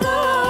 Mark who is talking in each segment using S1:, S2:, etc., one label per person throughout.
S1: God.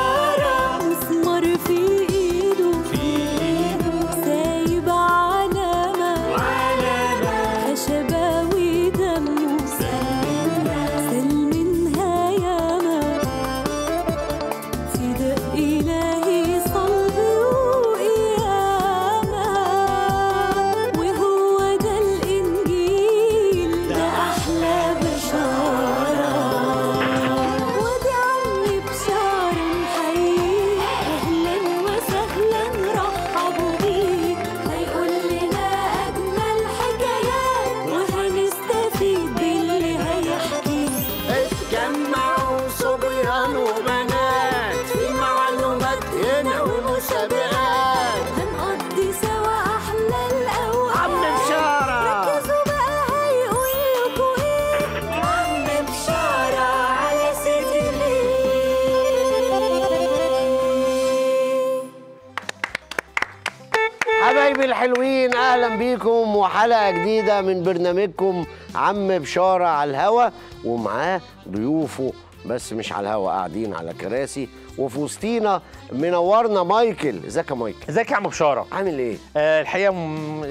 S1: بيكم وحلقه جديدة من برنامجكم عم بشاره على الهوا ومعاه ضيوفه بس مش على الهوا قاعدين على كراسي. وفي وسطينا منورنا مايكل. إزيك يا مايكل؟
S2: إزيك يا عم بشارة؟
S1: عامل إيه؟
S2: آه الحقيقة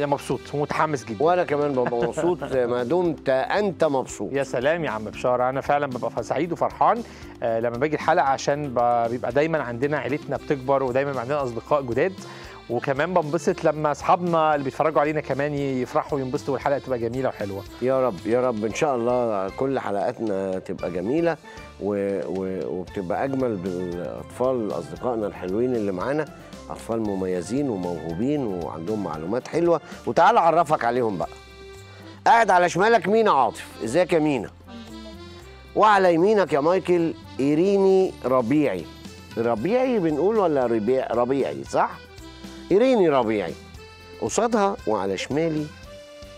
S2: مبسوط ومتحمس جدا.
S1: وأنا كمان ببقى مبسوط ما دمت أنت مبسوط.
S2: يا سلام يا عم بشارة أنا فعلا ببقى سعيد وفرحان. آه لما باجي الحلقة عشان بيبقى دايما عندنا عيلتنا بتكبر ودايما عندنا أصدقاء جداد. وكمان بنبسط لما أصحابنا اللي بيتفرجوا علينا كمان يفرحوا وينبسطوا والحلقة تبقى جميلة وحلوة.
S1: يا رب يا رب. إن شاء الله كل حلقاتنا تبقى جميلة و... و... وبتبقى أجمل بالأطفال أصدقائنا الحلوين اللي معانا. أطفال مميزين وموهوبين وعندهم معلومات حلوة. وتعال أعرفك عليهم بقى. قاعد على شمالك مينا عاطف. إزيك يا مينا؟ وعلى يمينك يا مايكل إيريني ربيعي. ربيعي بنقول ولا ربيع ربيعي صح؟ إيريني ربيعي. قصادها وعلى شمالي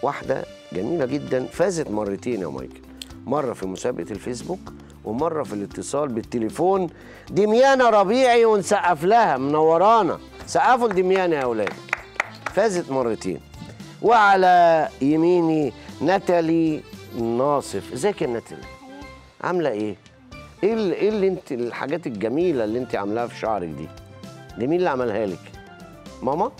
S1: واحدة جميلة جدا فازت مرتين يا مايكل. مرة في مسابقة الفيسبوك ومرة في الاتصال بالتليفون. دميانة ربيعي ونسقف لها منورانا. سقفوا لدميانة يا أولاد. فازت مرتين. وعلى يميني ناتالي ناصف. إزيك يا ناتالي؟ عاملة إيه؟ إيه إيه اللي أنت الحاجات الجميلة اللي أنت عاملاها في شعرك دي؟ دي مين اللي عملها لك؟ ماما؟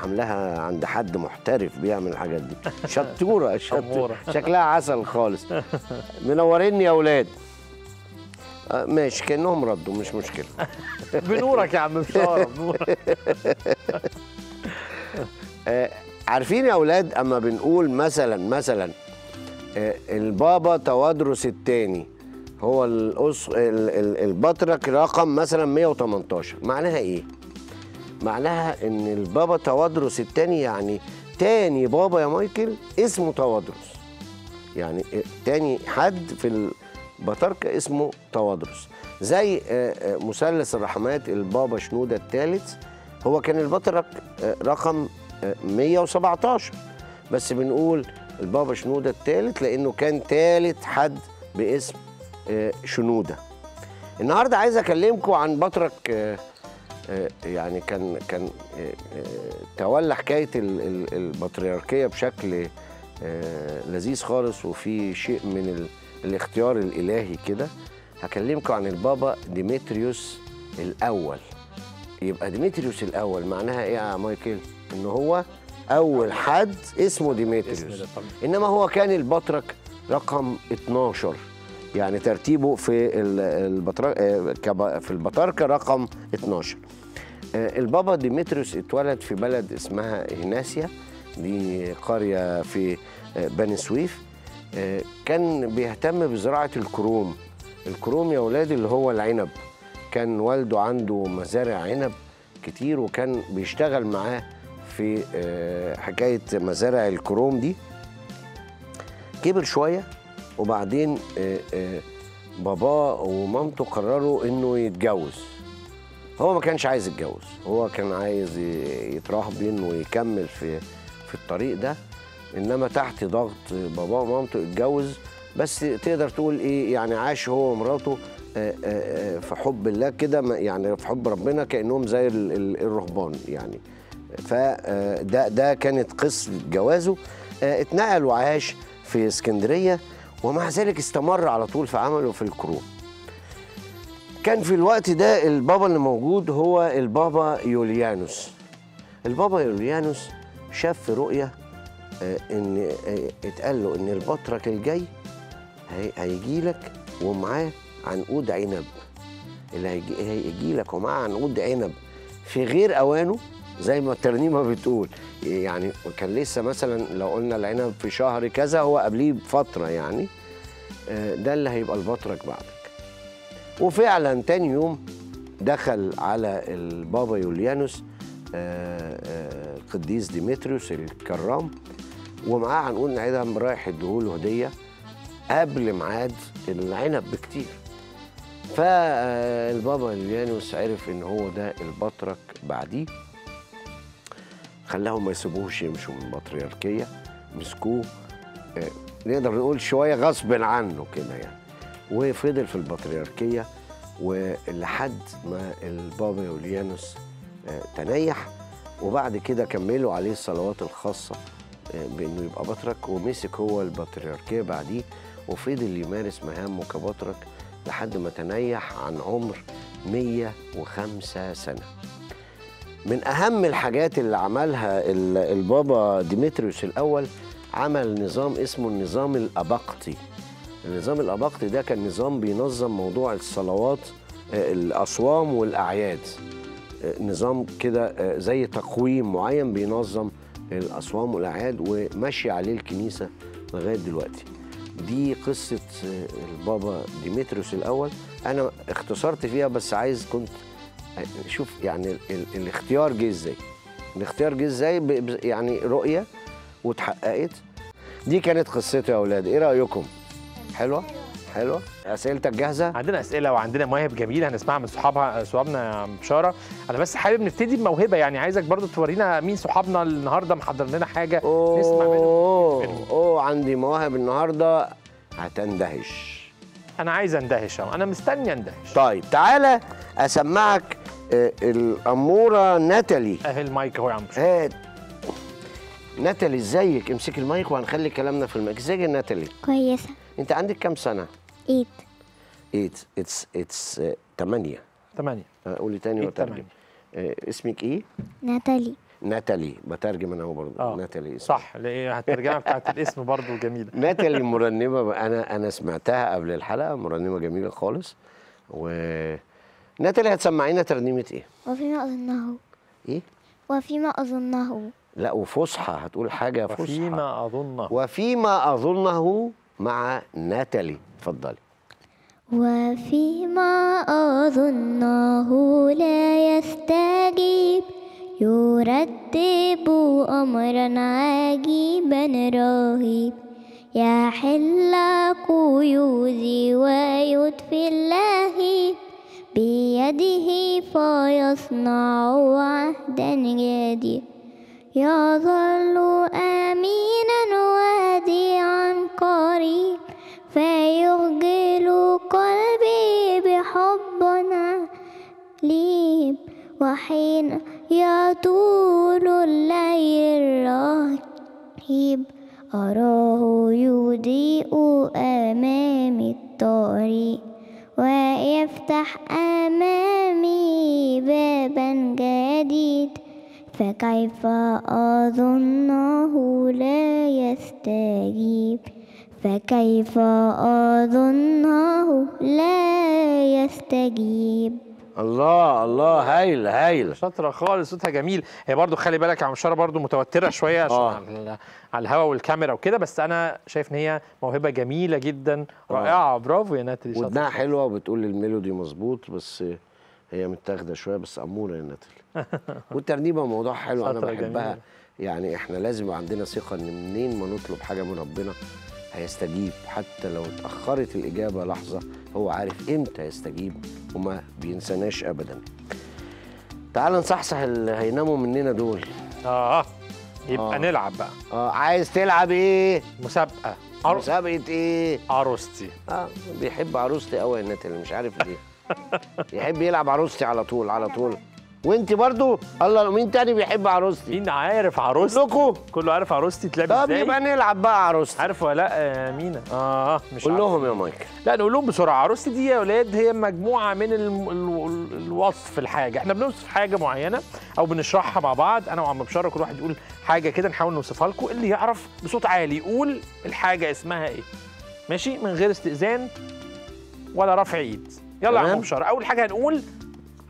S1: عاملاها عند حد محترف بيعمل الحاجات دي. شطورة شط...
S2: أمورة.
S1: شكلها عسل خالص. منوريني يا أولاد آه، ماشي كأنهم ردوا مش مشكلة.
S2: بنورك يا عم بشاره بنورك.
S1: آه، عارفين يا أولاد أما بنقول مثلا مثلا آه، البابا توادرس الثاني هو البطرك رقم مثلا 118 معناها إيه؟ معناها إن البابا توادرس الثاني يعني تاني بابا يا مايكل اسمه توادرس. يعني تاني حد في البطاركة اسمه توادرس. زي آه، آه، مثلث الرحمات البابا شنودة الثالث هو كان البطرك آه، رقم آه، 117 بس بنقول البابا شنودة الثالث لأنه كان ثالث حد باسم شنودة. النهارده عايز أكلمكم عن بطرك يعني كان كان آه، آه، تولى حكايه ال- ال- البطريركية بشكل آه، لذيذ خالص وفي شيء من ال- الاختيار الإلهي كده. هكلمكم عن البابا ديمتريوس الأول. يبقى ديمتريوس الأول معناها إيه يا مايكل؟ إن هو أول حد اسمه ديمتريوس. إنما هو كان البطرك رقم 12 يعني ترتيبه في آه، في البطاركه رقم 12 آه، البابا ديمتريوس اتولد في بلد اسمها هناسيا دي قرية في آه، بني سويف. كان بيهتم بزراعة الكروم. الكروم يا ولاد اللي هو العنب. كان والده عنده مزارع عنب كتير وكان بيشتغل معاه في حكاية مزارع الكروم دي. كبر شوية وبعدين آه، آه، باباه ومامته قرروا إنه يتجوز. هو ما كانش عايز يتجوز هو كان عايز يترهبن ويكمل في في الطريق ده. إنما تحت ضغط باباه ومامته اتجوز بس تقدر تقول إيه يعني عاش هو ومراته آه، في حب الله كده يعني في حب ربنا كأنهم زي ال- ال- الرهبان يعني. فده ده كانت قصة جوازه. اتنقل وعاش في اسكندرية. ومع ذلك استمر على طول في عمله في الكروم كان في الوقت ده البابا اللي موجود هو البابا يوليانوس. البابا يوليانوس شاف في رؤية آه، إن آه، اتقال له إن البطرك الجاي هي- هيجي لك ومعاه عنقود عنب. اللي هيجي لك ومعاه عنقود عنب في غير أوانه زي ما الترنيمة بتقول. يعني كان لسه مثلا لو قلنا العنب في شهر كذا هو قبليه بفترة يعني آه، ده اللي هيبقى البطرك بعدك. وفعلا تاني يوم دخل على البابا يوليانوس آه، آه، القديس ديمتريوس الكرام ومعاه عنقود عنب رايح يديهوله هدية قبل ميعاد العنب بكتير. فالبابا يوليانوس عرف إن هو ده البطرك بعديه. خلاهم ما يسيبوهوش يمشوا من البطريركية مسكوه. آه، نقدر نقول شوية غصب عنه كده يعني. وفضل في البطريركية ولحد ما البابا يوليانوس آه، تنيح. وبعد كده كملوا عليه الصلوات الخاصة آه، بإنه يبقى بطرك ومسك هو البطريركية بعديه. وفضل يمارس مهامه كبطرك لحد ما تنيح عن عمر 105 سنة. من أهم الحاجات اللي عملها ال- البابا ديمتريوس الأول عمل نظام اسمه النظام الابقطي النظام الابقطي ده كان نظام بينظم موضوع الصلوات آه، الأصوام والأعياد. آه، نظام كده آه، زي تقويم معين بينظم الأصوام والأعياد وماشي عليه الكنيسة لغاية دلوقتي. دي قصة البابا ديمتريوس الأول. أنا اختصرت فيها بس عايز كنت شوف يعني ال ال الاختيار جه إزاي؟ الاختيار جه إزاي يعني رؤية واتحققت دي كانت قصته يا أولاد. إيه رأيكم؟ حلوة؟ حلوة؟ أسئلتك جاهزة؟
S2: عندنا أسئلة وعندنا مواهب جميله هنسمعها من صحابها صحابنا بشارة. أنا بس حابب نبتدي بموهبة يعني عايزك برضو تورينا مين صحابنا النهارده محضر لنا حاجة نسمع منهم.
S1: أوه أوه عندي مواهب النهارده. هتندهش.
S2: أنا عايز أندهش أهو، أنا مستني أندهش.
S1: طيب تعالى أسمعك الأمورة ناتالي.
S2: اهي المايك أهو يا عم.
S1: هات ناتالي إزيك؟ امسك المايك وهنخلي كلامنا في المايك. إزيك يا ناتالي؟
S3: كويسة.
S1: أنت عندك كام سنة؟
S3: eight
S1: it's it's it's 8
S2: ثمانية
S1: قولي تاني
S2: إيه
S1: وترجم؟ آه، اسمك إيه؟
S3: ناتالي.
S1: ناتالي. بترجم أنا هو برضه. ناتالي اسمك.
S2: صح ليه الترجمه بتاعت الاسم برضو جميلة.
S1: ناتالي مرنمه أنا أنا سمعتها قبل الحلقة مرنمه جميلة خالص. و ناتالي هتسمعينا ترنيمة إيه؟
S3: وفيما أظنه.
S1: إيه؟
S3: وفيما أظنه.
S1: لا وفصحى. هتقول حاجة فصحى.
S2: وفيما أظنه.
S1: وفيما أظنه مع ناتالي. اتفضلي.
S3: وفيما أظنه لا يستجيب. يرتب أمرا عجيبا رهيب. يحل قيودي ويطفي اللهيب بيده فيصنع عهدا جديد يظل أمينا وديعا قريب. فيخجل قلبي بحب عليم. وحين يطول الليل الرهيب أراه يضيء أمامي الطريق. ويفتح أمامي
S4: بابا جديد فكيف أظنه لا يستجيب؟ فكيف أظنه لا يستجيب؟
S1: الله الله هايل هايل.
S2: شاطرة خالص صوتها جميل. هي برضو خلي بالك يا مشاره برضو متوترة شوية عشان
S1: آه.
S2: على, على الهوا والكاميرا وكده بس أنا شايف إن هي موهبة جميلة جدا. رائعة. برافو يا ناتالي
S1: ودنها حلوة وبتقول الميلودي مظبوط بس هي متاخدة شوية بس أمورة يا ناتالي والترنيمه موضوع حلو
S2: أنا
S1: بحبها.
S2: جميلة.
S1: يعني إحنا لازم عندنا ثقة إن منين ما نطلب حاجة من ربنا هيستجيب. حتى لو اتأخرت الإجابة لحظة هو عارف إمتى يستجيب وما بينساناش ابدا. تعال نصحصح اللي هيناموا مننا دول.
S2: آه يبقى
S1: آه.
S2: نلعب بقى.
S1: آه عايز تلعب إيه؟
S2: مسابقة. عرو...
S1: مسابقة إيه؟
S2: عروستي.
S1: آه بيحب عروستي قوي يا ناتالي مش عارف ليه. يحب يلعب عروستي على طول على طول. وانت برضو الله مين تاني بيحب عروستي؟
S2: مين عارف عروستي؟
S1: كلكم
S2: كله عارف عروستي تلعب
S1: طب
S2: إزاي؟
S1: يبقى نلعب بقى عروستي.
S2: عارف ولا لأ؟ يا مينا. آه مش
S1: قول. لهم يا مايكل.
S2: لا نقول لهم بسرعة عروستي دي يا أولاد هي مجموعة من. ال... ال... الوصف الحاجة. إحنا بنوصف حاجة معينة أو بنشرحها مع بعض. أنا وعم بشاره كل واحد يقول حاجة كده نحاول نوصفها لكم. اللي يعرف بصوت عالي يقول الحاجة اسمها إيه. ماشي؟ من غير استئذان ولا رفع إيد. يلا يا. عم بشاره أول حاجة هنقول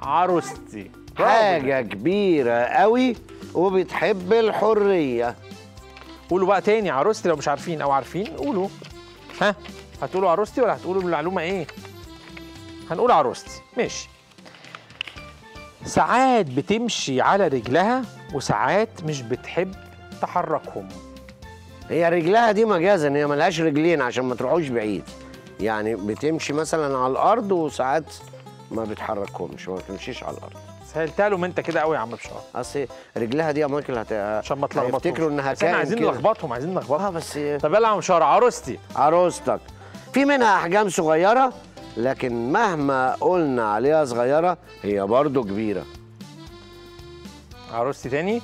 S2: عروستي. برافو.
S1: حاجة كبيرة قوي وبتحب الحرية.
S2: قولوا بقى تاني عروستي لو مش عارفين أو عارفين قولوا. ها؟ هتقولوا عروستي ولا هتقولوا المعلومة إيه؟ هنقول عروستي. ماشي. ساعات بتمشي على رجلها وساعات مش بتحب تحركهم.
S1: هي رجلها دي مجازا هي ملهاش رجلين عشان ما تروحوش بعيد. يعني بتمشي مثلا على الأرض وساعات ما بتحركهمش ما بتمشيش على الأرض.
S2: سهلتها لهم انت كده قوي يا عم بشار.
S1: أصل رجلها دي يا مايكل هت...
S2: عشان ما تلخبطوش
S1: هيفتكروا إنها
S2: بس
S1: إحنا
S2: عايزين. نلخبطهم عايزين نلخبطهم.
S1: آه بس
S2: طب يلا يا عم بشار عروستي.
S1: عروستك. في منها أحجام صغيرة لكن مهما قلنا عليها صغيرة هي برضو كبيرة.
S2: عروستي تاني؟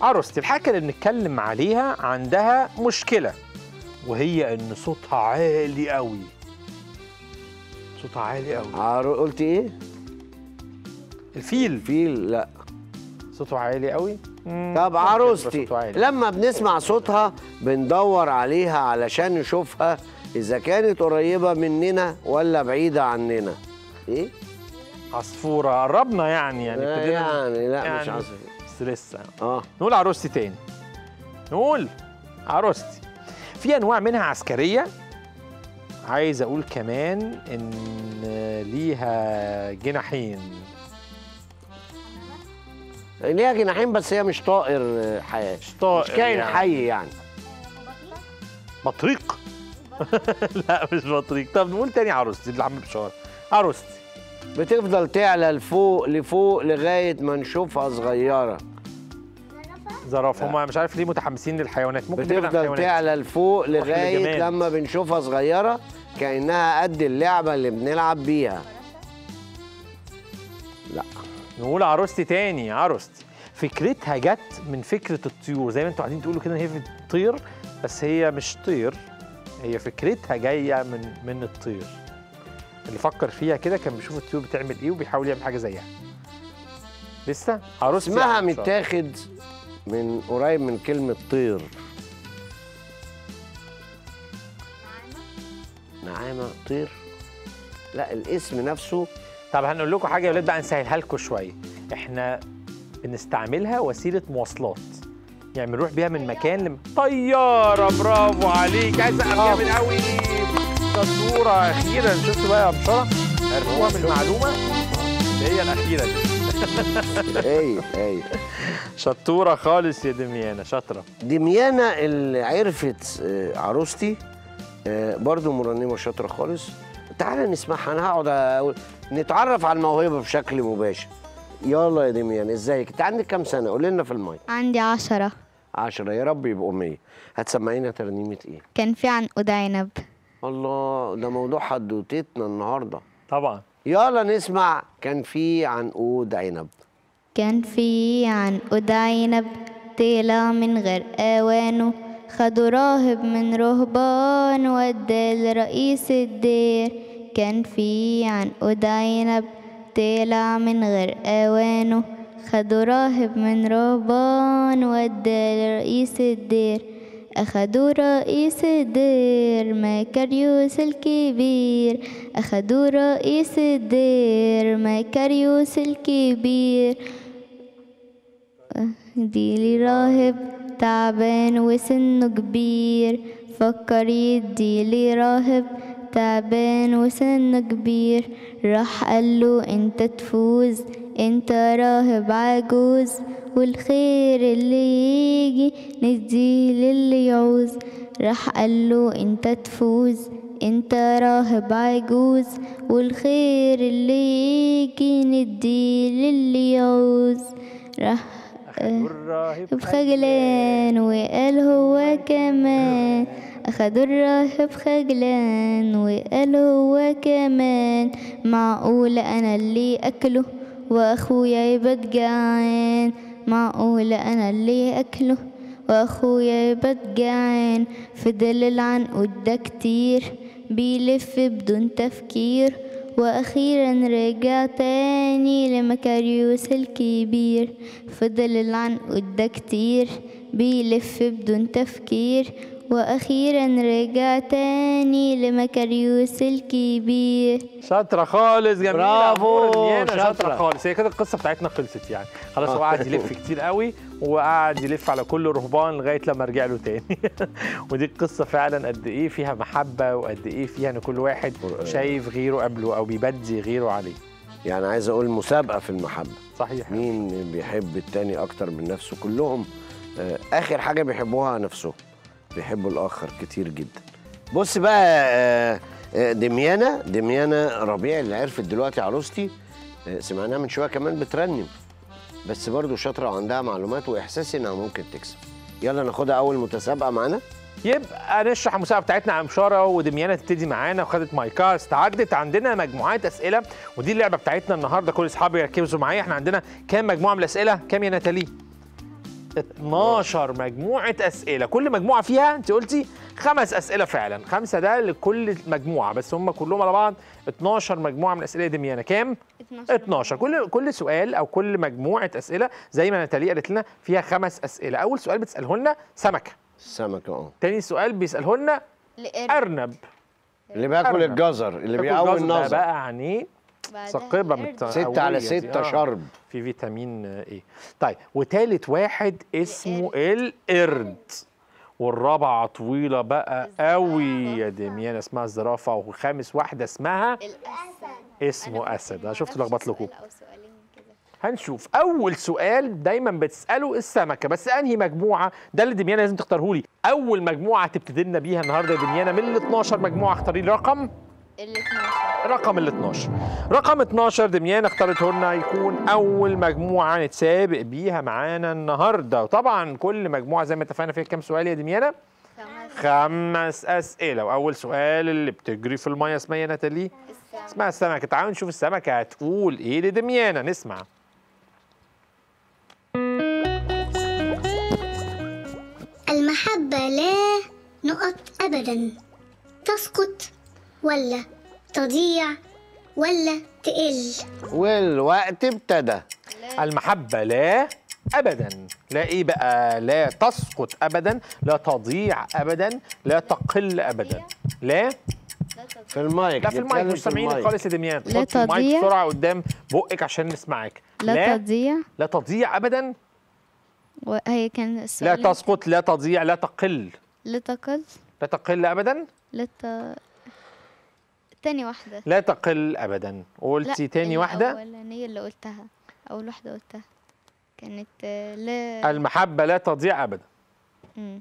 S2: عروستي الحاجة اللي بنتكلم عليها عندها مشكلة وهي إن صوتها عالي قوي. صوتها عالي قوي.
S1: قلت إيه؟
S2: الفيل.
S1: فيل لا.
S2: صوته عالي قوي؟
S1: طب عروستي. لما بنسمع صوتها بندور عليها علشان نشوفها إذا كانت قريبة مننا ولا بعيدة عننا. إيه؟
S2: عصفورة. قربنا يعني يعني
S1: لا
S2: ابتدينا
S1: يعني لا مش
S2: يعني
S1: عارف
S2: بس لسه.
S1: آه.
S2: نقول عروستي تاني. نقول عروستي. في أنواع منها عسكرية. عايز أقول كمان إن ليها جناحين.
S1: ليها جناحين؟ بس هي مش طائر حياه
S2: مش طائر
S1: مش كائن
S2: يعني.
S1: حي يعني.
S2: بطريق؟ لا مش بطريق. طب نقول تاني عروستي اللي عم بشار عروستي.
S1: بتفضل تعلى لفوق لفوق لغاية ما نشوفها صغيرة.
S2: زرافة. هم مش عارف ليه متحمسين للحيوانات. ممكن
S1: بتفضل. تعلى لفوق
S2: لغاية.
S1: لما بنشوفها صغيرة كأنها قد اللعبة اللي بنلعب بيها. لا.
S2: نقول عروستي تاني عروستي. فكرتها جت من فكرة الطيور. زي ما أنتوا قاعدين تقولوا كده إن هي في طير بس هي مش طير. هي فكرتها جاية من من الطير. اللي فكر فيها كده كان بيشوف الطيور بتعمل إيه وبيحاول يعمل حاجة زيها. لسه؟ عروستي
S1: اسمها
S2: شرف.
S1: متاخد من قريب من كلمة طير. نعامه طير. لا الاسم نفسه
S2: طب هنقول لكم حاجة يا ولاد بقى نسهلها لكم شوية. إحنا بنستعملها وسيلة مواصلات. يعني بنروح بيها من مكان لم... طيارة برافو عليك. عايز. جامد قوي شطوره أخيرا. شفتوا بقى يا بشاره عرفوها من المعلومة؟ اللي هي الأخيرة دي.
S1: إيه إيه
S2: شطورة خالص يا دميانة شاطرة.
S1: دميانة اللي عرفت آه، عروستي آه، برضو مرنمة شاطرة خالص. تعالى نسمعها أنا هقعد أقول نتعرف على الموهبة بشكل مباشر. يلا يا دميان إزيك؟ أنت عندك كام سنة؟ قول لنا في المايك.
S4: عندي عشرة.
S1: عشرة يا رب يبقوا 100 هتسمعينا ترنيمة إيه؟
S4: كان في عنقود عنب
S1: الله ده موضوع حدوتتنا النهاردة.
S2: طبعا.
S1: يلا نسمع كان في عنقود عنب
S4: كان في عنقود عنب طلع من غير اوانه خدوا راهب من رهبان وداه لرئيس الدير. كان في عنقود عنب طلع من غير أوانه خدوا راهب من رهبان ودى لرئيس الدير. أخدوا رئيس الدير مكاريوس الكبير. أخدوا رئيس الدير مكاريوس الكبير. دي لي راهب تعبان وسنه كبير. فكر يدي لي راهب تعبان وسنه كبير. راح قاله انت تفوز انت راهب عجوز والخير اللي يجي نديه للي يعوز. راح قاله انت تفوز انت راهب عجوز والخير اللي يجي نديه للي يعوز. راح بخجلان وقال هو كمان. أخدوا الراهب خجلان وقال هو كمان معقول أنا اللي أكله وأخويا يبقى جعان معقول أنا اللي أكله وأخويا يبقى جعان فضل العنقود ده كتير بيلف بدون تفكير وأخيرا رجع تاني لمكاريوس الكبير فضل العنقود ده كتير بيلف بدون تفكير وأخيرا رجع تاني لمكاريوس الكبير.
S2: شاطرة خالص جميلة.
S1: برافو،
S2: شاطرة. خالص. هي كده القصة بتاعتنا خلصت يعني. خلاص هو قعد يلف كتير قوي وقعد يلف على كل رهبان لغاية لما رجع له تاني. ودي القصة فعلا قد إيه فيها محبة وقد إيه فيها إن كل واحد شايف غيره قبله أو بيبدي غيره عليه.
S1: يعني عايز أقول مسابقة في المحبة.
S2: صحيح.
S1: مين بيحب التاني أكتر من نفسه؟ كلهم آه، آخر حاجة بيحبوها نفسهم بيحبوا الآخر كتير جدا. بص بقى آه، آه، دميانة دميانة ربيع اللي عرفت دلوقتي عروستي آه، سمعناها من شوية كمان بترنم بس برضو شاطرة وعندها معلومات واحساسي إنها ممكن تكسب. يلا ناخدها أول متسابقة معانا.
S2: يبقى نشرح المسابقة بتاعتنا عن مشارة ودميانة تبتدي معانا وخدت مايكا استعدت عندنا مجموعات أسئلة ودي اللعبة بتاعتنا النهارده كل أصحابي يركزوا معايا. إحنا عندنا كام مجموعة من الأسئلة؟ كام يا ناتالي؟ 12 مجموعة أسئلة. كل مجموعة فيها انت قلتي خمس أسئلة فعلا. خمسة ده لكل مجموعة بس هم كلهم على بعض 12 مجموعة من الاسئله دميانة. كام؟ 12 كل كل سؤال أو كل مجموعة أسئلة زي ما ناتالي قالت لنا فيها خمس أسئلة. أول سؤال بتسأله لنا سمكة.
S1: السمكه آه.
S2: تاني سؤال بيسأله لنا أرنب.
S1: اللي بياكل. الجزر اللي بيقوي النظر.
S2: بقى عينيه ثقيبة مت-
S1: ستة
S2: قوية
S1: على
S2: دي.
S1: ستة
S2: آه.
S1: شرب.
S2: في فيتامين إيه. طيب وتالت واحد اسمه القرد. والرابعة طويلة بقى قوي يا دميان اسمها الزرافة. والخامس واحدة اسمها اسمه أسد. أنا شفت لخبط لكم. هنشوف. أول سؤال دايما بتسأله السمكة بس أنهي مجموعة؟ ده اللي دميانه لازم تختاره لي أول مجموعة تبتدي لنا بيها النهارده يا دميانه من ال 12 مجموعة اختاري لي رقم.
S4: ال 12
S2: رقم ال 12 رقم 12 دميانه اختارته لنا يكون أول مجموعة نتسابق بيها معانا النهارده. وطبعا كل مجموعة زي ما اتفقنا فيها كام سؤال يا دميانة؟ خمس. أسئلة. وأول سؤال اللي بتجري في المية اسمها إيه يا ناتالي؟ اسمها السمكة. تعالوا نشوف السمكة هتقول إيه لدميانة. نسمع.
S5: المحبة لا نقط أبدا. تسقط ولا تضيع ولا تقل.
S1: والوقت ابتدى.
S2: المحبة لا أبدا. لا إيه بقى؟ لا تسقط أبدا. لا تضيع أبدا. لا تقل أبدا. لا؟
S1: في المايك.
S2: لا في المايك. مش سامعينك. خالص يا دميان
S4: لا
S2: حط المايك
S4: تضيع.
S2: بسرعة قدام بقك عشان نسمعك.
S4: لا تضيع.
S2: لا تضيع أبدا.
S4: وهي كان
S2: لا
S4: السؤال
S2: تسقط لا تضيع لا تقل.
S4: لا تقل.
S2: لا تقل أبدا.
S4: لا ت... تاني واحدة.
S2: لا تقل أبدا. قلتي تاني واحدة؟
S4: الأولانية اللي قلتها أول واحدة قلتها. كانت آه، لا.
S2: المحبة لا تضيع أبدا.
S4: مم.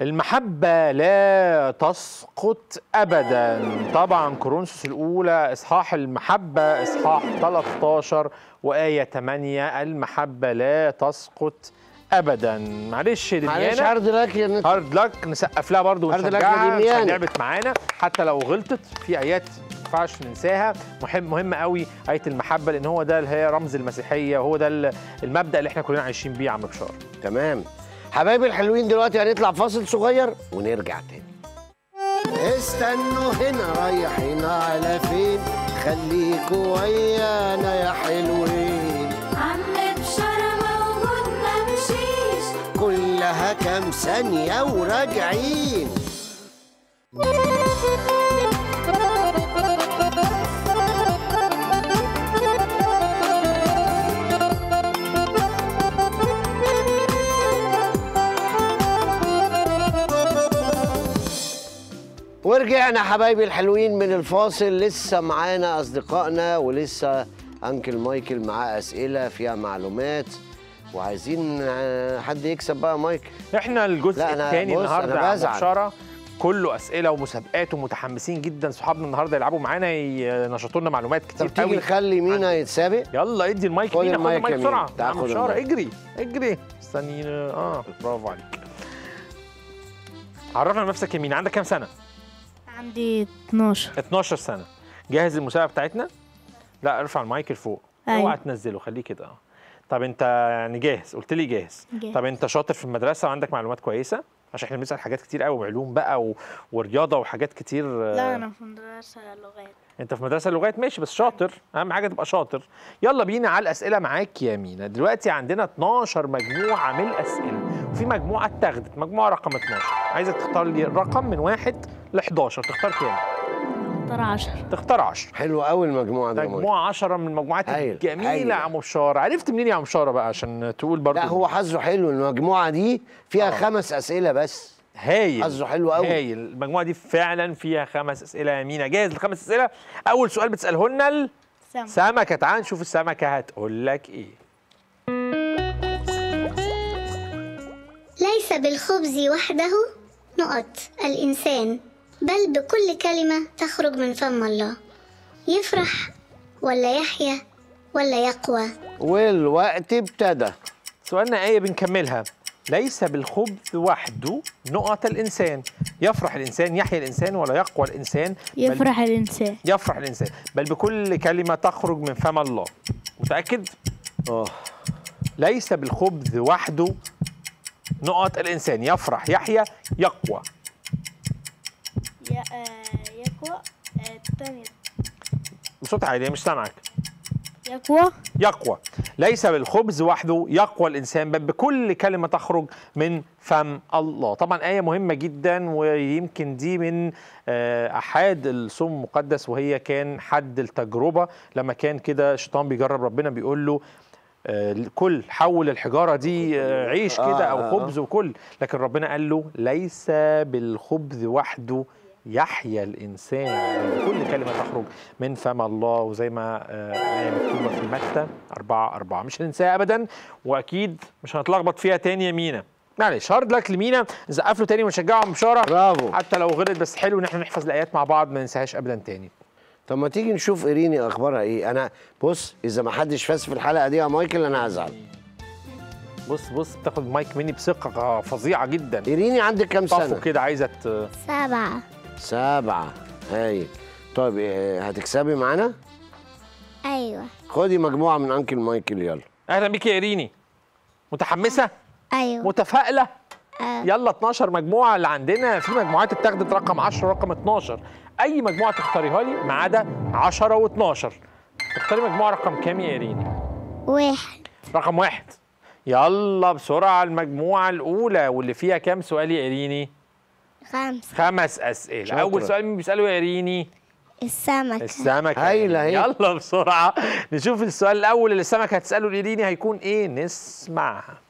S2: المحبة لا تسقط أبدا. طبعا كورنثوس الأولى إصحاح المحبة إصحاح 13 وآية 8 المحبة لا تسقط أبدا. معلش يا
S1: معلش عرض لك يا نت-
S2: hard luck نسقف لها برضه
S1: hard
S2: ونشجعها. لعبت معانا. حتى لو غلطت في آيات ما ينفعش ننساها. مهم مهم قوي آية المحبة لأن هو ده اللي هي رمز المسيحية. وهو ده ال- المبدأ اللي إحنا كلنا عايشين بيه يا عم بشار.
S1: تمام. حبايبي الحلوين دلوقتي هنطلع فاصل صغير ونرجع تاني. استنوا هنا رايحين على فين؟ خليكوا ويانا يا ثانية وراجعين. ورجعنا حبايبي الحلوين من الفاصل. لسه معانا أصدقائنا ولسه أنكل مايكل معاه أسئلة فيها معلومات. وعايزين آه، حد يكسب بقى مايكل
S2: إحنا الجزء الثاني النهارده يا
S1: بزعل.
S2: بشارة كله أسئلة ومسابقات ومتحمسين جدا صحابنا النهارده يلعبوا معانا ينشطوا لنا معلومات كتير
S1: طب تيجي
S2: قوي.
S1: نخلي مينا يتسابق
S2: يلا ادي المايك
S1: خد
S2: مين خد
S1: المايك مينا.
S2: بسرعة.
S1: تعال بشارة.
S2: اجري اجري. استني آه برافو عليك. عرفنا نفسك يا مينا عندك كام سنة؟
S6: عندي 12
S2: 12 سنة. جاهز للمسابقه بتاعتنا؟ لا ارفع المايك لفوق.
S6: أيوة.
S2: اوعى تنزله خليه كده. آه طب انت يعني جاهز؟ قلت لي جاهز.
S6: جاهز.
S2: طب انت شاطر في المدرسة وعندك معلومات كويسة؟ عشان إحنا بنسأل حاجات كتير قوي وعلوم بقى و... ورياضة وحاجات كتير آه،
S6: لا أنا في مدرسة لغات.
S2: انت في مدرسة لغات؟ ماشي بس شاطر. أهم حاجة تبقى شاطر. يلا بينا على الأسئلة معاك يا مينا. دلوقتي عندنا 12 مجموعة من الأسئلة. وفي مجموعة اتاخدت مجموعة رقم 12 عايزك تختار لي رقم من واحد ل 11 تختار كام
S6: اختار 10
S2: تختار 10
S1: حلو قوي المجموعة دي.
S2: مجموعة 10 من المجموعات
S1: الجميلة.
S2: يا عم بشارة. عرفت منين يا عم بشارة بقى؟ عشان تقول برضه
S1: لا هو حظه حلو. المجموعة دي فيها
S2: آه.
S1: خمس أسئلة بس.
S2: هايل.
S1: حظه حلو قوي.
S2: هايل. المجموعة دي فعلا فيها خمس أسئلة. يا مينا جاهز لخمس أسئلة؟ أول سؤال بتساله لنا ال- سمكة. تعال نشوف السمكة هتقول لك إيه.
S5: ليس بالخبز وحده نقط. الإنسان. بل بكل كلمة تخرج من فم الله. يفرح ولا يحيا ولا يقوى.
S1: والوقت ابتدى.
S2: سؤالنا آية بنكملها؟ ليس بالخبز وحده نقط الإنسان. يفرح الإنسان يحيا الإنسان ولا يقوى الإنسان؟ بل
S6: يفرح الإنسان.
S2: يفرح الإنسان. بل بكل كلمة تخرج من فم الله. متأكد؟
S1: آه.
S2: ليس بالخبز وحده نقط الإنسان. يفرح يحيا يقوى.
S6: يقوى الثانية
S2: بصوت عالي مش سامعك.
S6: يقوى
S2: يقوى. ليس بالخبز وحده يقوى الإنسان بل بكل كلمة تخرج من فم الله. طبعا آية مهمة جدا ويمكن دي من آه، أحاد الصوم المقدس وهي كان حد التجربة. لما كان كده الشيطان بيجرب ربنا بيقول له آه، كل حول الحجارة دي آه، عيش كده
S1: آه،
S2: أو
S1: آه.
S2: خبز وكل. لكن ربنا قال له ليس بالخبز وحده يحيا الإنسان. بكل كلمة تخرج من فم الله وزي ما آه، الآية مكتوبة في متى 4 4 مش هننساها أبدا وأكيد مش هنتلخبط فيها تاني يا مينا. معلش هارد لك لمينا. نزقف له تاني ونشجعه بشارة.
S1: برافو.
S2: حتى لو غلط بس حلو إن إحنا نحفظ الآيات مع بعض ما ننساهاش ابدا تاني.
S1: طب ما تيجي نشوف إيريني أخبارها إيه؟ أنا بص إذا ما حدش فاز في الحلقة دي يا مايكل أنا هزعل.
S2: بص بص بتاخد المايك مني بثقة فظيعة جدا.
S1: إيريني عندك كام
S2: طفو
S1: سنة؟
S2: كده عايزة ت-
S5: سبعة.
S1: سبعه هاي طيب إيه، هتكسبي معانا؟
S5: أيوة.
S1: خدي مجموعة من أنكل مايكل يلا.
S2: أهلا بيك يا إيريني. متحمسة؟
S5: أيوة.
S2: متفائلة؟
S5: آه.
S2: يلا 12 مجموعة اللي عندنا. في مجموعات اتاخدت رقم 10 رقم 12 أي مجموعة تختاريها لي ما عدا 10 و12 تختاري مجموعة رقم كام يا إيريني؟
S5: واحد.
S2: رقم واحد. يلا بسرعة المجموعة الأولى واللي فيها كام سؤال يا إيريني؟
S5: خمسة
S2: خمس أسئلة.
S1: شاطرة.
S2: أول سؤال مين بيسأله يا ايريني
S5: السمكة.
S2: السمكة.
S1: هايلة هي.
S2: يلا بسرعة. نشوف السؤال الأول اللي السمكة هتسأله لايريني هيكون إيه؟ نسمعها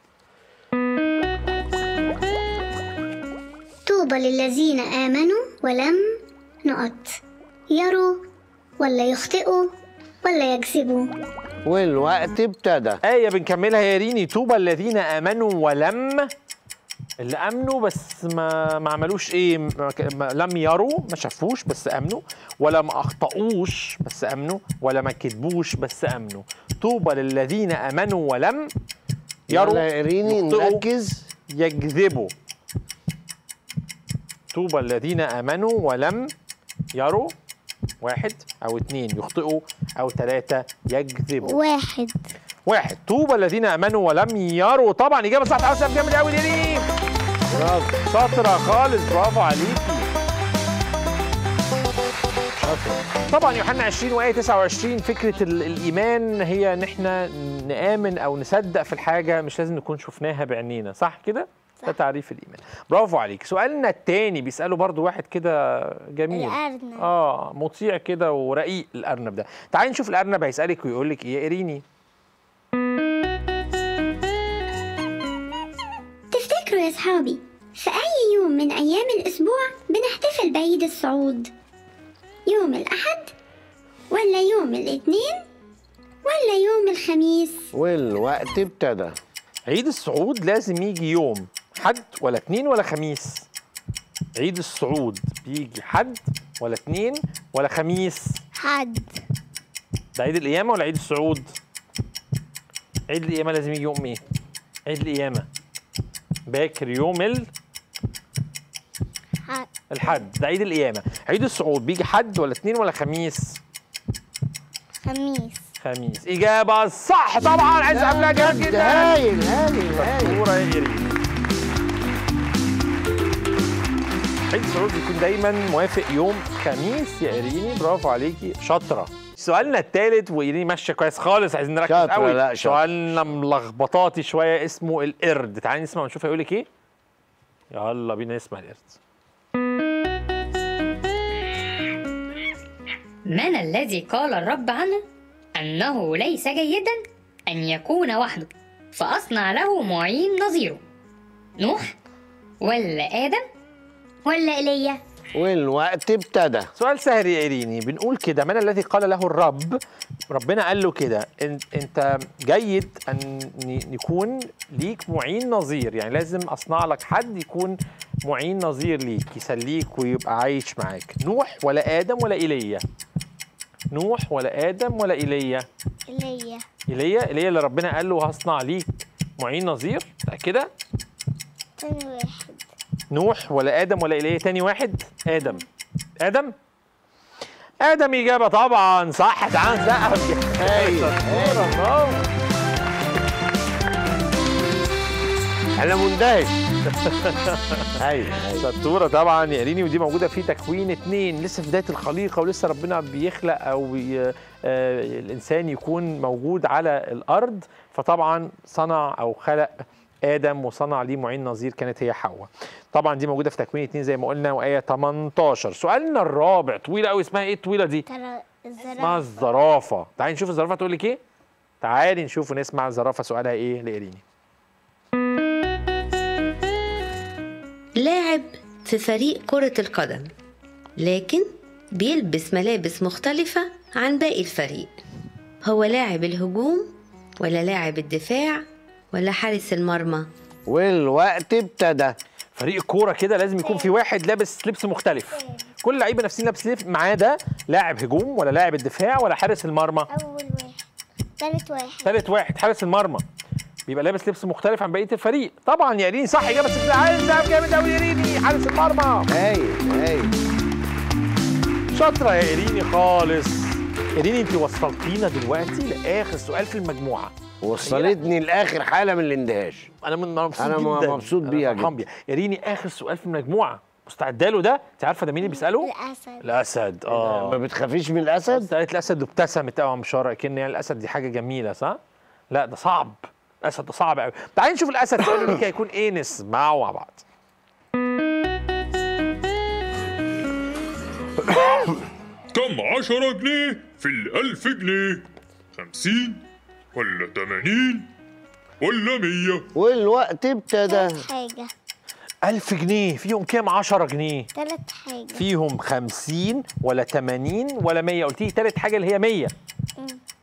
S5: طوبى للذين آمنوا ولم نقط يروا ولا يخطئوا ولا يكذبوا.
S1: والوقت ابتدى.
S2: آية بنكملها يا ريني. طوبى الذين آمنوا ولم اللي آمنوا بس ما ما عملوش إيه ما لم يروا ما شافوش بس آمنوا. ولا ما أخطأوش بس آمنوا. ولا ما كذبوش بس آمنوا. طوبى للذين آمنوا ولم يروا. يخطئوا،
S1: نركز.
S2: يكذبوا. طوبى الذين آمنوا ولم يروا. واحد أو اتنين يخطئوا أو ثلاثة يكذبوا.
S5: واحد.
S2: واحد. طوبى الذين آمنوا ولم يروا. طبعا إجابة صح. تعالوا سقف جامد قوي ليه
S1: برافو
S2: شاطرة خالص. برافو عليكي. طبعا يوحنا 20 وآية 29 فكرة ال- الإيمان هي إن إحنا نآمن أو نصدق في الحاجة مش لازم نكون شفناها بعينينا صح كده؟ ده تعريف الإيمان. برافو عليك. سؤالنا التاني. بيساله برضو واحد كده جميل.
S6: الأرنب.
S2: آه مطيع كده ورقيق الأرنب ده. تعالي نشوف الأرنب هيسألك ويقول لك إيه. يا ايريني
S5: تفتكروا يا صحابي في أي يوم من أيام الأسبوع بنحتفل بعيد الصعود؟ يوم الأحد ولا يوم الاثنين ولا يوم الخميس؟
S1: والوقت ابتدى
S2: عيد الصعود لازم يجي يوم حد ولا اتنين ولا خميس عيد الصعود بيجي حد ولا اتنين ولا خميس
S6: حد
S2: ده عيد القيامة ولا عيد الصعود؟ عيد القيامة لازم يجي يوم إيه؟ عيد القيامة باكر يوم ال
S6: حد.
S2: الحد ده عيد القيامة. عيد الصعود بيجي حد ولا اتنين ولا خميس؟
S6: خميس.
S2: خميس. إجابة صح طبعا عايز قبلها جامد جدا.
S1: هايل هايل هايل
S2: صورة يا إيرين. عيد الصعود بيكون دايما موافق يوم خميس يا إيريني. برافو عليكي. شاطرة. سؤالنا الثالث وإيريني ماشية كويس خالص عايزين نركز قوي
S1: لا،.
S2: سؤالنا ملخبطاتي شوية اسمه القرد. تعالي نسمع ونشوف هيقول لك إيه. يلا بينا نسمع القرد.
S7: من الذي قال الرب عنه أنه ليس جيدا أن يكون وحده؟ فأصنع له معين نظيره نوح ولا آدم ولا إيليا
S1: والوقت ابتدى.
S2: سؤال سهل يا إيريني. بنقول كده من الذي قال له الرب؟ ربنا قال له كده "إن- أنت جيد أن ن- يكون ليك معين نظير. يعني لازم أصنع لك حد يكون معين نظير ليك يسليك ويبقى عايش معاك. نوح ولا آدم ولا إيليا؟ نوح ولا آدم ولا إيليا؟
S6: ليا
S2: إيليا؟ إيليا اللي ربنا قال له هصنع ليك معين نظير؟ كده
S6: تاني واحد.
S2: نوح ولا آدم ولا ايليا تاني واحد؟ آدم. آدم؟ آدم إجابة طبعا صح. تعال نسقف برافو.
S1: أنا مندهش. هايل
S2: شطورة طبعا. يا ريني ودي موجودة في تكوين اتنين. لسه في بداية الخليقة ولسه ربنا بيخلق أو بي آه الإنسان يكون موجود على الأرض. فطبعا صنع أو خلق آدم وصنع ليه معين نظير كانت هي حواء. طبعا دي موجودة في تكوين اتنين زي ما قلنا وآية 18 سؤالنا الرابع طويلة قوي اسمها إيه الطويلة دي؟ اسمها الزرافة. تعالي نشوف الزرافة تقول لك إيه؟ تعالي نشوف ونسمع الزرافة سؤالها إيه لإيريني.
S8: لاعب في فريق كرة القدم لكن بيلبس ملابس مختلفة عن باقي الفريق. هو لاعب الهجوم ولا لاعب الدفاع؟ ولا حارس المرمى؟
S1: والوقت ابتدى.
S2: فريق كوره كده لازم يكون في واحد لابس لبس مختلف. كل لعيبه نفسين لابس لبس معاه ده لاعب هجوم ولا لاعب الدفاع ولا حارس المرمى.
S6: أول واحد. تالت واحد.
S2: ثالث واحد حارس المرمى. بيبقى لابس لبس مختلف عن بقية الفريق. طبعا يا ريني صح إجابة صح عايز جامد قوي يا ريني حارس المرمى.
S1: هايل هايل
S2: شاطرة يا إيريني خالص. إيريني انت وصلتينا دلوقتي لآخر سؤال في المجموعة.
S1: وصلتني لآخر حالة من الاندهاش.
S2: أنا من مبسوط
S1: أنا م-
S2: جدا.
S1: مبسوط بيها جدا.
S2: بيها ايريني آخر سؤال في المجموعة. مستعده له ده؟ أنت عارفة ده مين اللي بيسأله؟
S6: الأسد.
S2: الأسد.
S1: ما
S2: آه.
S1: بتخافيش من الأسد؟
S2: قالت الأسد وابتسمت قوي مشاره كأن يعني الأسد دي حاجة جميلة صح؟ لا ده صعب. الأسد ده صعب قوي تعالي نشوف الأسد. سؤاله ليك هيكون إيه؟ نسمعه مع بعض.
S9: كم عشرة جنيه في الألف جنيه؟ خمسين. ولا تمانين ولا مية.
S1: والوقت ابتدى.
S6: تالت حاجة.
S2: ألف جنيه. فيهم كام؟ 10 جنيه.
S6: تالت حاجة.
S2: فيهم 50 ولا 80 ولا 100 قلت لي تالت حاجة اللي هي 100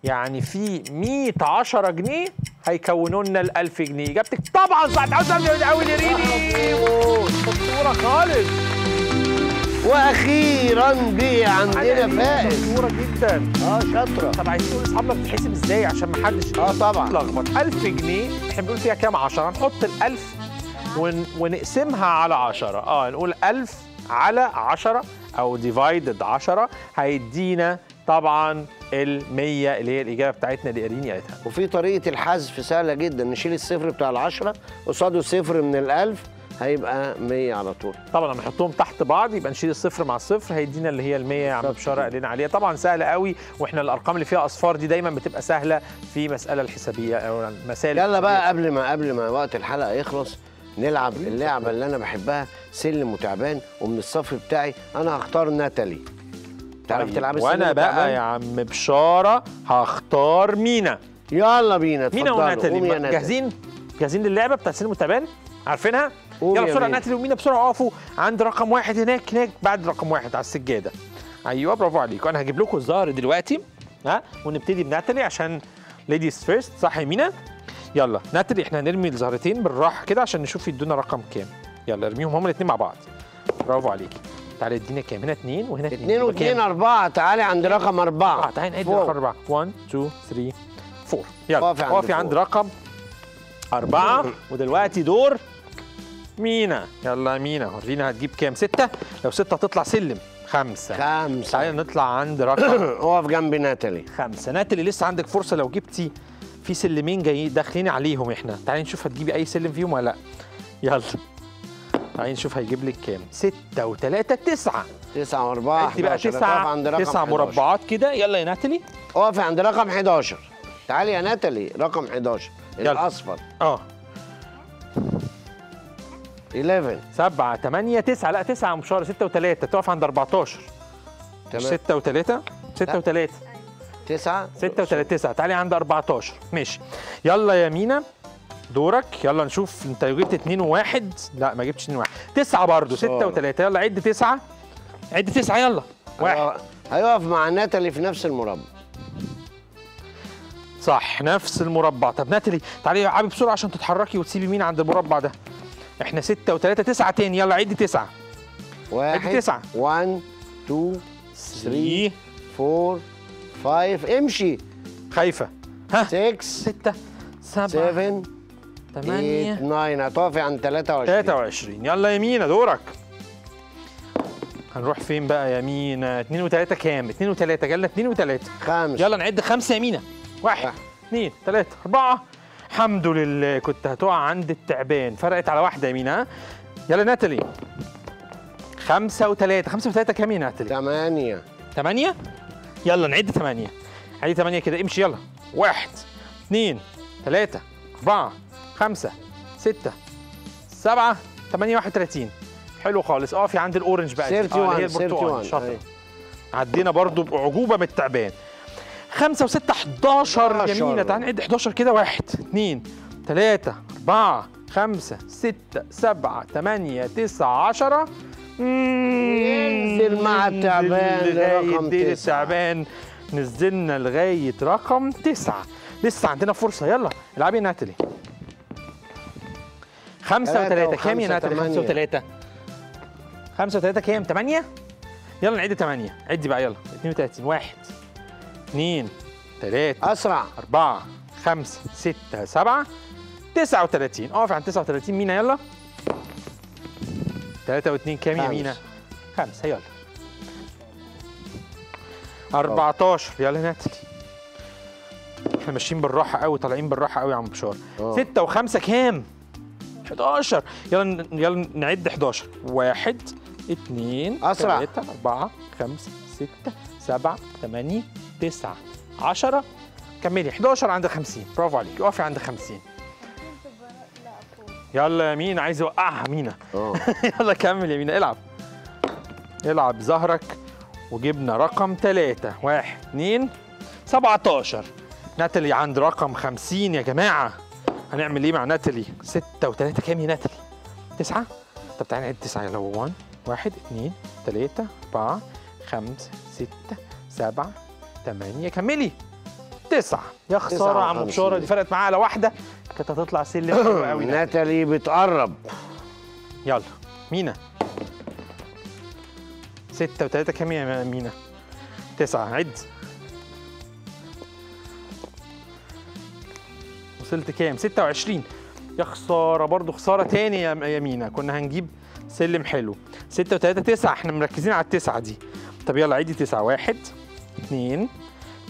S2: يعني في 100 10 جنيه هيكونوا لنا ال 1000 جنيه. إجابتك طبعا صح. تعالوا قوي يا ريني شطوره خالص.
S1: وأخيرا بي عندنا فائز.
S2: شطوره جدا.
S1: آه شاطرة.
S2: طب عايزين نقول لأصحابنا بتتحسب إزاي عشان ما حدش
S1: آه طبعا.
S2: يتلخبط؟ 1000 جنيه إحنا بنقول فيها كام؟ 10 هنحط ال 1000 ون... ونقسمها على 10 آه نقول 1000 على 10 أو ديفايدد 10 هيدينا طبعا ال 100 اللي هي الإجابة بتاعتنا اللي قاريني قالتها.
S1: وفي طريقة الحذف سهلة جدا. نشيل الصفر بتاع العشرة قصاده صفر من الألف هيبقى 100 على طول
S2: طبعا لما نحطهم تحت بعض يبقى نشيل الصفر مع الصفر هيدينا اللي هي ال 100 يا عم
S1: بشارة.
S2: قال لنا عليها طبعا سهلة قوي وإحنا الأرقام اللي فيها أصفار دي دايما بتبقى سهلة في مسألة الحسابية أو المسائل
S1: يلا بقى. قبل ما قبل ما وقت الحلقة يخلص نلعب اللعبة اللي أنا بحبها سلم وتعبان ومن الصف بتاعي أنا هختار ناتالي تعرف
S2: طيب،
S1: تلعب السلم
S2: وأنا بقى
S1: وتعبان؟
S2: يا عم بشارة هختار مينا
S1: يلا بينا
S2: مينا
S1: اتفضلوا.
S2: وناتالي
S1: قومي يا
S2: ما-
S1: ناتالي.
S2: جاهزين جاهزين للعبة بتاعت سلم والتعبان عارفينها يلا
S1: بسرعة.
S2: ناتالي ومينا بسرعة. أقفوا. عند رقم واحد هناك هناك بعد رقم واحد على السجادة. أيوه برافو عليكم. أنا هجيب لكم الزهر دلوقتي ها ونبتدي بناتالي عشان ladies first صح يا مينا؟ يلا ناتالي إحنا هنرمي الزهرتين بالراحة كده عشان نشوف يدونا رقم كام. يلا ارميهم هما الاثنين مع بعض. برافو عليكي تعالي ادينا كام؟ هنا اثنين وهنا اثنين
S1: اتنين واتنين أربعة. تعالي عند رقم أربعة.
S2: آه تعالي نعد. رقم أربعة. 1 2 3 4 يلا
S1: اقفي عند
S2: رقم أربعة. ودلوقتي دور مينا. يلا مينا ورينا هتجيب كام؟ ستة؟ لو ستة هتطلع سلم. خمسة.
S1: خمسة.
S2: نطلع عند رقم
S1: اقف جنب ناتالي.
S2: خمسة. ناتالي لسه عندك فرصة لو جبتي في سلمين جايين داخلين عليهم إحنا. تعالي نشوف هتجيبي أي سلم فيهم ولا لأ. يلا. تعالي نشوف هيجيب لك كام. ستة وتلاتة تسعة.
S1: تسعة وأربعة.
S2: عدي بقى
S1: 11. اقف
S2: تسعة
S1: عند رقم
S2: تسعة
S1: 11.
S2: مربعات كده. يلا يا ناتالي.
S1: اقفي عند رقم 11 تعالي يا ناتالي رقم 11
S2: يلا.
S1: الأصفر.
S2: آه.
S1: 11
S2: سبعة تمانية تسعة. لا تسعة مشوار ستة وتلاتة. تقف عند 14 مش
S1: تمام
S2: ستة وتلاتة؟ ستة وتلاتة.
S1: تسعة.
S2: ستة وتلاتة تسعة. تعالي عند 14 ماشي. يلا يا مينا. دورك. يلا نشوف. انت جبت اتنين وواحد. لا ما جبتش اتنين وواحد تسعة برضو.
S1: خسارة.
S2: ستة وتلاتة. يلا عد تسعة. عد تسعة. يلا. واحد.
S1: هيقف- هيقف مع ناتالي في نفس المربع.
S2: صح. نفس المربع. طب ناتالي تعالي يا عبي بسرعة عشان تتحركي وتسيبي مين عند المربع ده. إحنا ستة وتلاتة تسعة تاني. يلا عد تسعة.
S1: واحد
S2: تسعة.
S1: 1 2 3 4 5 امشي.
S2: خايفة. ها؟
S1: 6
S2: ستة سبعة
S1: 7 8
S2: تمانية
S1: 9 هتقفي عند 23
S2: 23 يلا يا مينا دورك. هنروح فين بقى يا مينا؟ 2 و3 كام؟ 2 و3 جالنا 2 و3
S1: خمسة.
S2: يلا نعد خمسة يا مينا. واحد
S1: واحد.
S2: اثنين ثلاثة أربعة. الحمد لله كنت هتقع عند التعبان فرقت على واحدة يا مينا ها؟ يلا ناتالي. خمسة وثلاثة. خمسة وثلاثة كام يا ناتالي؟
S1: 8
S2: ثمانية؟ يلا نعد ثمانية. عد ثمانية كده. امشي يلا. واحد اثنين ثلاثة أربعة خمسة ستة سبعة ثمانية واحد وثلاثين. حلو خالص. اقفي عند الأورنج بقى دي. آه، اللي هي
S1: 31
S2: البرتقال
S1: 31
S2: شاطرة
S1: أيوة.
S2: عدينا برضو بعجوبة من التعبان خمسة وستة 11 يمينة.
S1: 11.
S2: تعال نعد 11 كده. واحد اثنين ثلاثة أربعة خمسة ستة سبعة ثمانية تسعة عشرة.
S1: ينزل مع التعبان.
S2: ديل
S1: تسعة.
S2: التعبان نزلنا لغاية رقم تسعة. لسه عندنا فرصة. يلا العبي يا ناتالي خمسة وثلاثة كام يا ناتالي خمسة. وثلاثة خمسة وثلاثة كام؟ ثمانية يلا نعد ثمانية عدي بقى يلا. 32 واحد. اثنين ثلاثة
S1: أسرع.
S2: أربعة خمسة ستة سبعة تسعة وثلاثين. أقف عند تسعة وثلاثين. مينا يلا. ثلاثة واثنين. كام يا. مينا؟ خمسة. يلا. 14 يلا ناتلي إحنا ماشيين بالراحة قوي طالعين بالراحة قوي يا عم بشار.
S1: آه.
S2: ستة وخمسة كام؟ 11 يلا يلا نعد 11 واحد اثنين
S1: أسرع.
S2: ثلاثة أربعة خمسة ستة سبعة ثمانية تسعة عشرة. كملي. 11 عند 50 برافو عليك. اقفي عند 50 يلا يا مينا. عايز اوقعها مينا.
S1: آه.
S2: يلا كمل يا مينا. العب. العب زهرك وجبنا رقم ثلاثة واحد اتنين 17 ناتالي عند رقم 50 يا جماعة. هنعمل إيه مع ناتالي؟ ستة وثلاثة كام يا ناتالي؟ تسعة؟ طب تعالى نعد تسعة. يلا 1 واحد اتنين تلاتة أربعة خمسة ستة سبعة 8 كملي. 9 يا خسارة عم بشاره دي فرقت معاها على واحدة كانت هتطلع سلم حلو قوي. ناتالي
S1: بتقرب.
S2: يلا. مينا. 6 و3 كام يا مينا؟ 9 عد. وصلت كام؟ 26 يا خسارة برضو خسارة تاني يا مينا. كنا هنجيب سلم حلو. 6 و3 9 إحنا مركزين على التسعة دي. طب يلا عدي 9 1 اثنين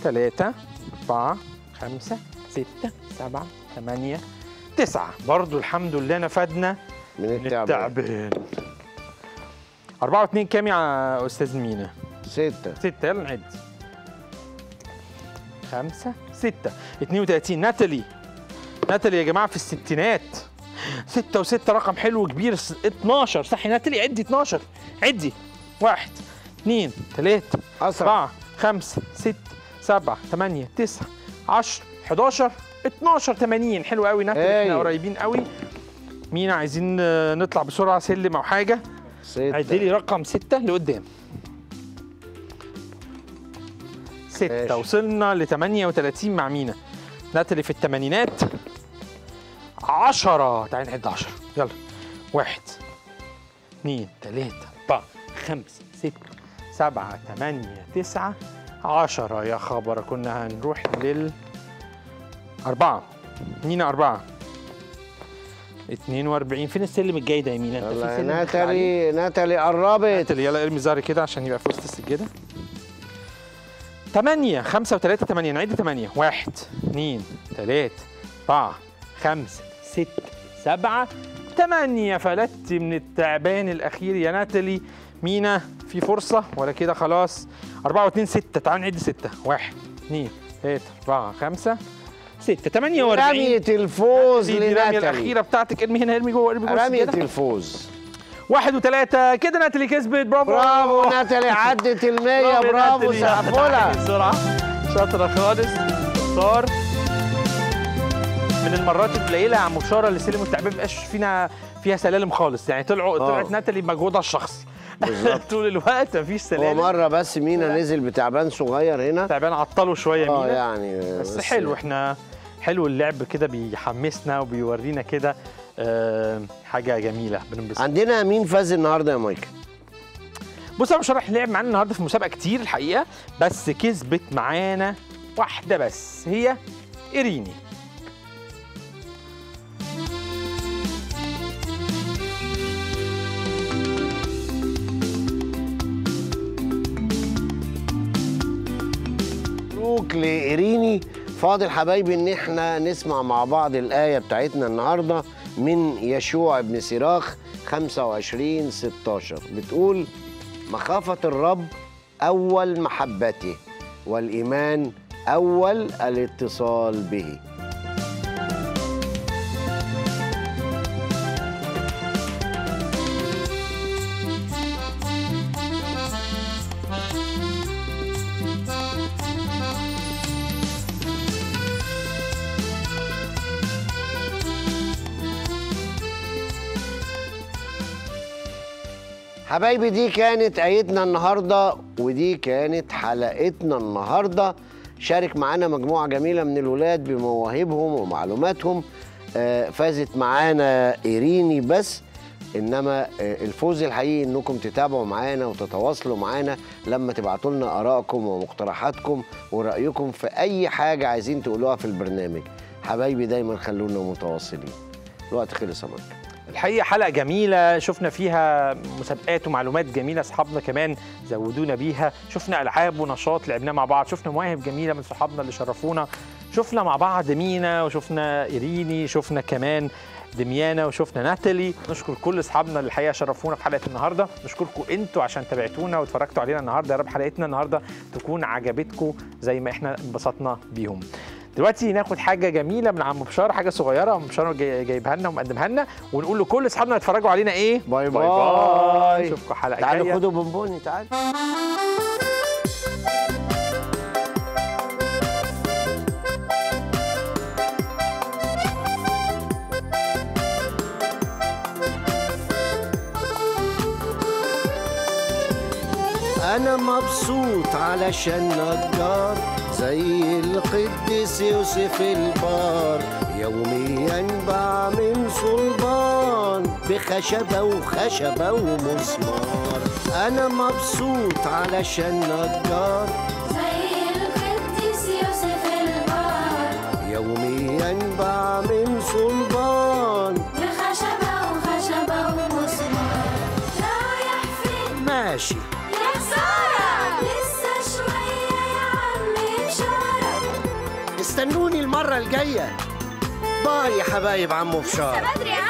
S2: ثلاثة أربعة خمسة ستة سبعة ثمانية تسعة. برضو الحمد لله نفدنا
S1: من التعبان.
S2: أربعة واثنين كام يا أستاذ مينا؟
S1: ستة.
S2: ستة يلا نعد. خمسة ستة. 32 ناتالي. ناتالي يا جماعة في الستينات. ستة وستة رقم حلو كبير 12 صح يا ناتالي عدي 12 عدي. واحد اثنين ثلاثة أربعة. خمسة ستة سبعة ثمانية تسعة 10 11 12 80 حلو قوي. ناتالي إحنا
S1: هاي.
S2: قريبين قوي. مين عايزين نطلع بسرعة سلم أو حاجة؟ عد لي رقم ستة لقدام. ستة
S1: ماشي.
S2: وصلنا ل 38 مع مينا. ناتالي في الثمانينات 10 تعالي نعد 10 يلا. واحد اثنين ثلاثة أربعة خمسة ستة سبعة ثمانية تسعة عشرة. يا خبر كنا هنروح لل أربعة. مينا أربعة؟ 42 فين السلم الجاي ده يا مينا؟
S1: ناتالي ناتالي قربت.
S2: ناتالي يلا ارمي زهري كده عشان يبقى في وسط السجادة. 8 5 و3 8 نعد 8 1 2 3 4 5 6 7 8 فلت من التعبان الأخير يا ناتالي. مينا في فرصة ولا كده خلاص. 4 و2 6 تعال نعد 6 1 2 3 4 5 6 48
S1: رمية الفوز لناتالي
S2: الأخيرة بتاعتك. ارمي هنا ارمي جوه ارمي جوه
S1: رمية. الفوز.
S2: واحد وثلاثة كده ناتالي كسبت. برافو.
S1: برافو ناتالي عدت المية. برافو
S2: ناتالي.
S1: سقفولها
S2: بسرعة. شاطرة خالص. صار. من المرات القليلة يا عم بشارة اللي سلم التعبان مبقاش فينا فيها سلالم خالص. يعني طلعوا
S1: آه.
S2: طلعت ناتالي بمجهودها الشخصي. طول الوقت مفيش
S1: هو
S2: سلالم.
S1: مرة بس مينا نزل بتعبان صغير هنا.
S2: التعبان عطله شوية
S1: آه
S2: مينا.
S1: يعني
S2: بس حلو إحنا حلو اللعب كده بيحمسنا وبيورينا كده آه، حاجة جميلة. بننبسط.
S1: عندنا مين فاز النهارده يا مايكل؟
S2: بص أنا مش رايح لعب معانا النهارده في مسابقة كتير الحقيقة بس كسبت معانا واحدة بس هي إيريني.
S1: مبروك لإيريني. فاضل حبايبي إن إحنا نسمع مع بعض الآية بتاعتنا النهاردة من يشوع بن سراخ 25 16 بتقول مخافة الرب أول محبته والإيمان أول الاتصال به. حبايبي دي كانت آيتنا النهاردة ودي كانت حلقتنا النهاردة. شارك معانا مجموعة جميلة من الولاد بمواهبهم ومعلوماتهم. آه، فازت معانا إيريني بس إنما آه، الفوز الحقيقي إنكم تتابعوا معانا وتتواصلوا معانا لما تبعتوا لنا آرائكم ومقترحاتكم ورأيكم في أي حاجة عايزين تقولوها في البرنامج. حبايبي دايما خلونا متواصلين. الوقت خلص يا
S2: الحقيقة حلقة جميلة شفنا فيها مسابقات ومعلومات جميلة أصحابنا كمان زودونا بيها شفنا ألعاب ونشاط لعبناه مع بعض شفنا مواهب جميلة من صحابنا اللي شرفونا شفنا مع بعض مينا وشفنا إيريني شفنا كمان دميانا وشفنا ناتالي. نشكر كل أصحابنا اللي الحقيقة شرفونا في حلقة النهارده. نشكركم أنتوا عشان تابعتونا واتفرجتوا علينا النهارده يا رب حلقتنا النهارده تكون عجبتكم زي ما إحنا انبسطنا بيهم. دلوقتي ناخد حاجة جميلة من عم بشار حاجة صغيرة عم بشار جاي- جايبها لنا ومقدمها لنا ونقول لكل أصحابنا يتفرجوا علينا إيه؟
S1: bye
S2: bye
S1: bye.
S2: اشوفكم حلقة
S1: تعالوا
S2: جاية.
S1: خدوا بونبوني تعالوا. أنا مبسوط علشان نجار. زي القديس يوسف البار يوميا بعمل صلبان بخشبة وخشبة ومسمار. أنا مبسوط علشان نجار. يا حبايب عمو بشار.
S3: بدري يا عم